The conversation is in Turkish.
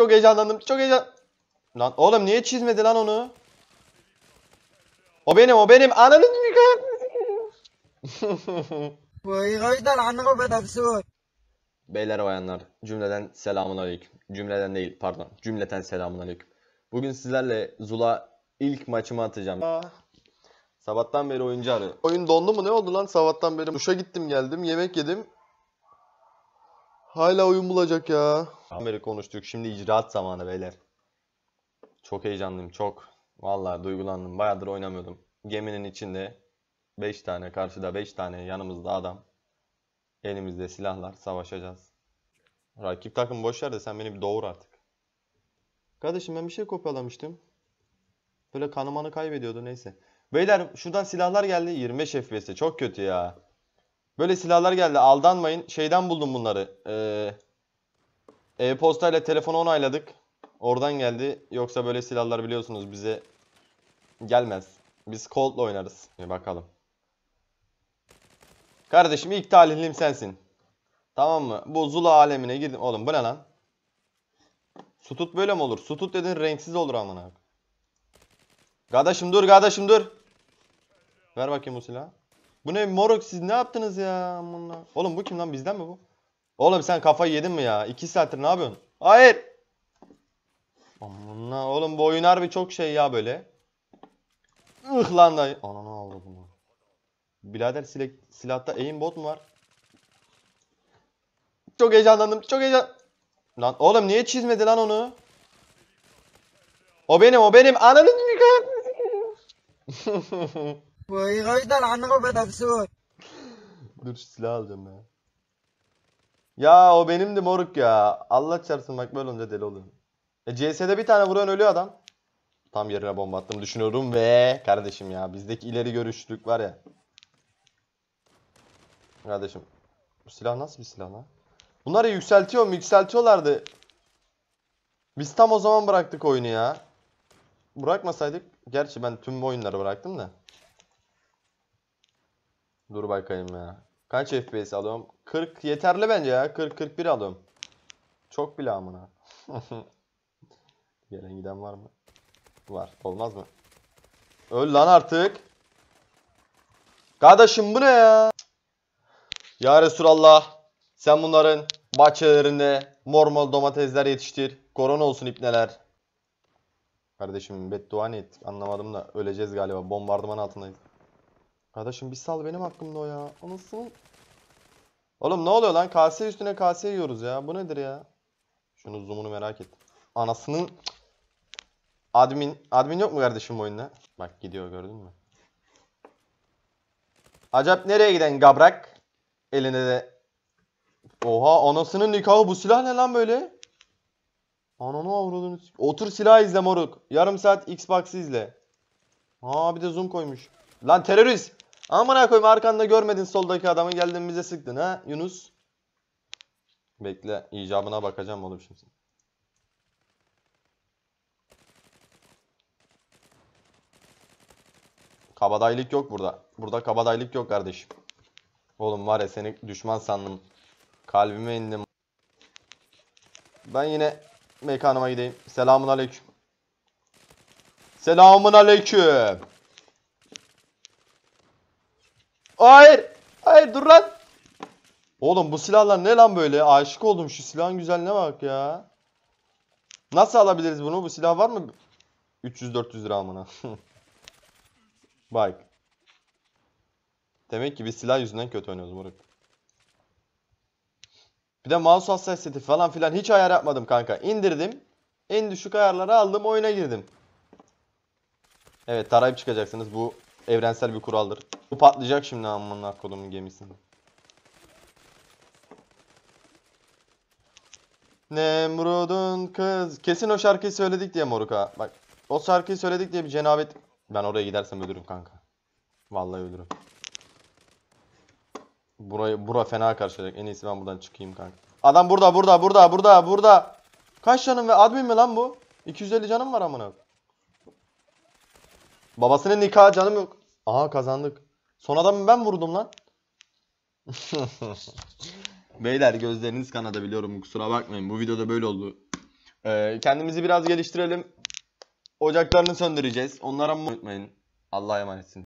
Çok heyecanlandım. Çok heyecan... Lan oğlum niye çizmedi lan onu? O benim o benim. Ananı Beyler bayanlar cümleden selamun aleyküm. Cümleden değil pardon. Cümleten selamun aleyküm. Bugün sizlerle Zula ilk maçımı atacağım. Aa. Sabahtan beri oyuncu arıyor. Oyun dondu mu ne oldu lan sabahtan beri? Duşa gittim geldim yemek yedim. Hala oyun bulacak ya. Beri konuştuk, şimdi icraat zamanı beyler. Çok heyecanlıyım, çok. Vallahi duygulandım, bayağıdır oynamıyordum. Geminin içinde 5 tane, karşıda 5 tane, yanımızda adam. Elimizde silahlar, savaşacağız. Rakip takım boş ver de sen beni bir doğur artık. Kardeşim ben bir şey kopyalamıştım. Böyle kanımanı kaybediyordu neyse. Beyler şuradan silahlar geldi 25 FPS'te çok kötü ya. Böyle silahlar geldi aldanmayın. Şeyden buldum bunları. Ee, E-posta ile telefonu onayladık. Oradan geldi. Yoksa böyle silahlar biliyorsunuz bize gelmez. Biz Colt'la oynarız. Bir bakalım. Kardeşim ilk talihlim sensin. Tamam mı? Bu Zula alemine girdim. Oğlum bu ne lan? Sutut böyle mi olur? Sutut dedin renksiz olur amına. Kardeşim dur kardeşim dur. Ver bakayım bu silahı. Bu ne moruk siz ne yaptınız ya? Oğlum bu kim lan bizden mi bu? Oğlum sen kafayı yedin mi ya? 2 saattir ne yapıyorsun? Hayır. Amına oğlum bu oyun harbi çok şey ya böyle. Ih lan da. Ananı avladım. Birader silah, silahta aimbot mu var? Çok heyecanlandım. Çok heyecan. Lan oğlum niye çizmedi lan onu? O benim o benim. Ananı Vay haydan anne o bedavsın. Dur silah alacağım ben. Ya o benimdi moruk ya. Allah çarpsın bak böyle olunca deli oluyorum. E CS'de bir tane vuran ölüyor adam. Tam yerine bomba attım düşünüyorum ve kardeşim ya bizdeki ileri görüşlülük var ya. Kardeşim bu silah nasıl bir silah lan? Bunları yükseltiyor mu? Yükseltiyorlardı. Biz tam o zaman bıraktık oyunu ya. Bırakmasaydık gerçi ben tüm oyunları bıraktım da. Dur bakayım ya. Kaç FPS alıyorum? 40 yeterli bence ya. 40-41 alıyorum. Çok bile amına. Gelen giden var mı? Var. Olmaz mı? Öl lan artık. Kardeşim bu ne ya? Ya Resulallah. Sen bunların bahçelerinde mormol domatesler yetiştir. Korona olsun ipneler. Kardeşim beddua ne ettik anlamadım da öleceğiz galiba. Bombardıman altındayız. Kardeşim bir sal benim hakkımda o ya. O nasıl? Oğlum ne oluyor lan? Kase üstüne kase yiyoruz ya. Bu nedir ya? Şunu zoom'unu merak ettim. Anasının admin admin yok mu kardeşim oyunda? Bak gidiyor gördün mü? Acap nereye giden gabrak? Elinde de Oha anasının nikahı bu silah ne lan böyle? Ananı avradını Otur silah izle moruk. Yarım saat Xbox'ı izle. Aa bir de zoom koymuş. Lan terörist. Amına koyayım arkanda görmedin soldaki adamı geldin bize sıktın ha Yunus. Bekle icabına bakacağım oğlum şimdi. Kabadayılık yok burada. Burada kabadayılık yok kardeşim. Oğlum var ya seni düşman sandım. Kalbime indim. Ben yine mekanıma gideyim. Selamun aleyküm. Selamun aleyküm. Hayır. Hayır dur lan. Oğlum bu silahlar ne lan böyle? Aşık oldum şu silahın güzelliğine bak ya. Nasıl alabiliriz bunu? Bu silah var mı? 300-400 lira amına. Bak. Demek ki biz silah yüzünden kötü oynuyoruz moruk. Bir de mouse hassasiyeti falan filan hiç ayar yapmadım kanka. İndirdim. En düşük ayarları aldım oyuna girdim. Evet tarayıp çıkacaksınız. Bu evrensel bir kuraldır. Bu patlayacak şimdi amına kodumun gemisinde. Nemrud'un kız. Kesin o şarkıyı söyledik diye moruk ha. Bak o şarkıyı söyledik diye bir cenabet. Ben oraya gidersem ölürüm kanka. Vallahi ölürüm. Burayı bura fena karşılayacak. En iyisi ben buradan çıkayım kanka. Adam burada burada burada burada burada. Kaç canım ve admin mi lan bu? 250 canım var amına. Babasının nikahı canım yok. Aha kazandık. Son adamı ben vurdum lan. Beyler gözleriniz kanadı biliyorum kusura bakmayın. Bu videoda böyle oldu. Ee, kendimizi biraz geliştirelim. Ocaklarını söndüreceğiz. Onlara unutmayın. Allah'a emanetsin.